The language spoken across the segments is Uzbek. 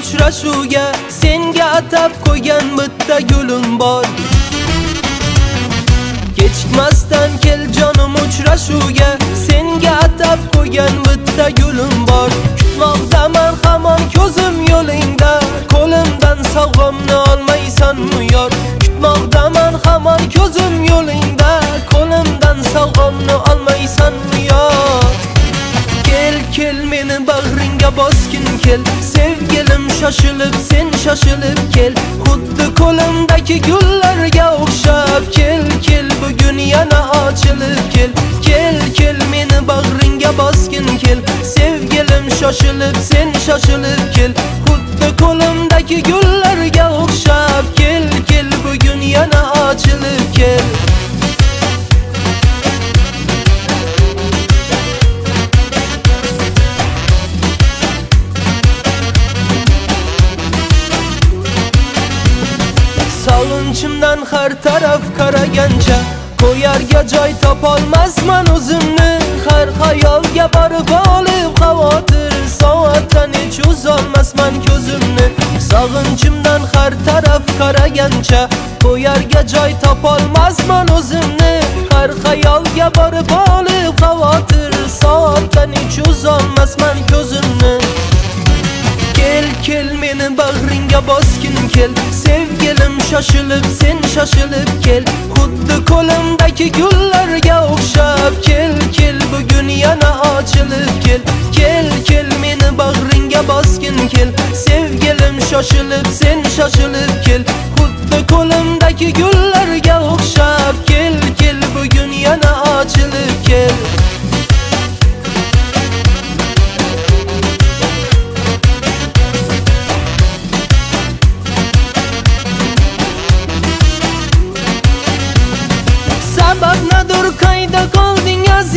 uchrashuvga senga atab qo'ygan bitta gulim bor. Kechikmasdan kel jonim uchrashuvga senga atab qo'ygan bitta gulim bor. Kutmoqdaman hamon ko'zim yo'lingda. Qo'limdan sovg'amni kel sevgilim shoshilib sen shoshilib kel xuddi qo'limdagi gullarga o'xshab kel kel bugun yana ochilib kel kel kel meni bag'ringga bosgin kel sevgilim shoshilib sen shoshilib kel xuddi qo'limdagi gullarga o'xshab kel kel bugun yana ochilib kel Sog'inchimdan har taraf qaragancha Qo'yarga joy topolmasman o'zimni. Har xayolga borib olib xavotir. Soatdan hech uzolmasman ko'zimni. Sog'inchimdan har taraf qaragancha Qo'yarga joy topolmasman o'zimni. Har xayolga borib olib xavotir. Soatdan hech uzolmasman ko'zimni. Meni bag'ringga bosgin kel sevgilim shoshilib sen shoshilib kel xuddi qo'limdagi gullarga o'xshab kel kel bugun yana ochilib kel kel kel meni bag'ringga bosgin kel sevgilim shoshilib sen shoshilib kel xuddi qo'limdagi gul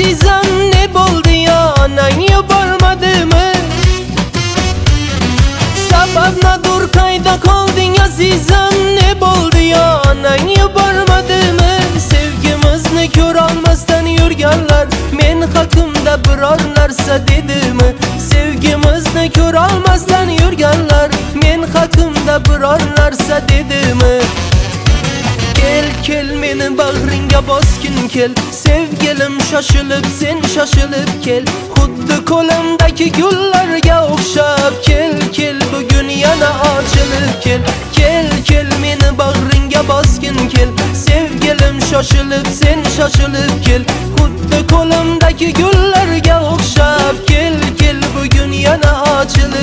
azizam ne bo'ldi yo? Onang yubormadimi sabab nadur qayda qolding azizam ne bo'ldi yo? Onang yubormadimi sevgimizni ko'rolmasdan yurganlar men haqimda biror narsa dedimi sevgimizni ko'rolmasdan yurganlar men haqimda biror narsa dedimi kel meni bag'ringga bosgin kel. Sevgilim shoshilib sen shoshilib kel. Xuddi qo'limdagi gullarga o'xshab kel kel. Bugun yana ochilib kel. Kel kel meni bag'ringga bosgin kel. Sevgilim shoshilib sen shoshilib kel. Xuddi qo'limdagi gullarga o'xshab kel kel. Bugun yana ochilib